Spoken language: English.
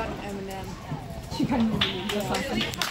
got an M&M. She got an M&M.